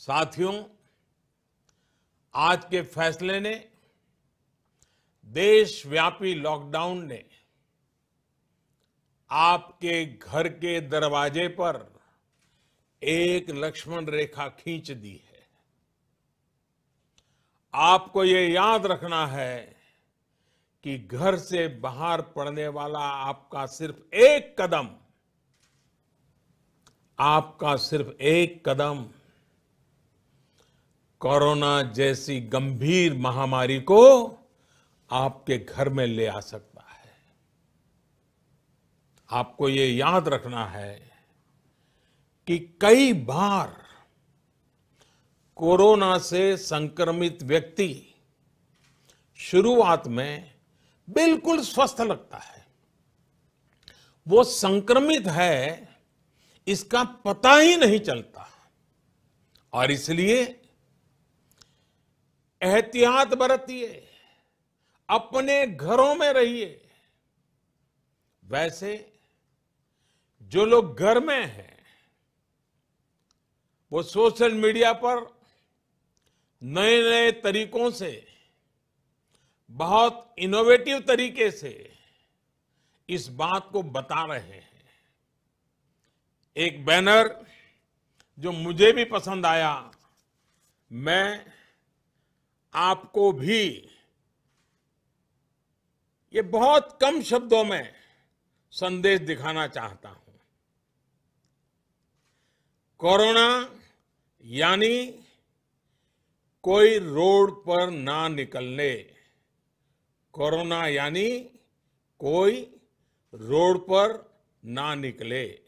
साथियों, आज के फैसले ने देशव्यापी लॉकडाउन ने आपके घर के दरवाजे पर एक लक्ष्मण रेखा खींच दी है। आपको ये याद रखना है कि घर से बाहर पड़ने वाला आपका सिर्फ़ एक कदम, आपका सिर्फ़ एक कदम कोरोना जैसी गंभीर महामारी को आपके घर में ले आ सकता है। आपको ये याद रखना है कि कई बार कोरोना से संक्रमित व्यक्ति शुरुआत में बिल्कुल स्वस्थ लगता है। वो संक्रमित है, इसका पता ही नहीं चलता। और इसलिए एहतियात बरतिए, अपने घरों में रहिए। वैसे जो लोग घर में हैं, वो सोशल मीडिया पर नए नए तरीकों से, बहुत इनोवेटिव तरीके से इस बात को बता रहे हैं। एक बैनर जो मुझे भी पसंद आया, मैं आपको भी। ये बहुत कम शब्दों में संदेश दिखाना चाहता हूँ। कोरोना यानी कोई रोड पर ना निकलने। कोरोना यानी कोई रोड पर ना निकले।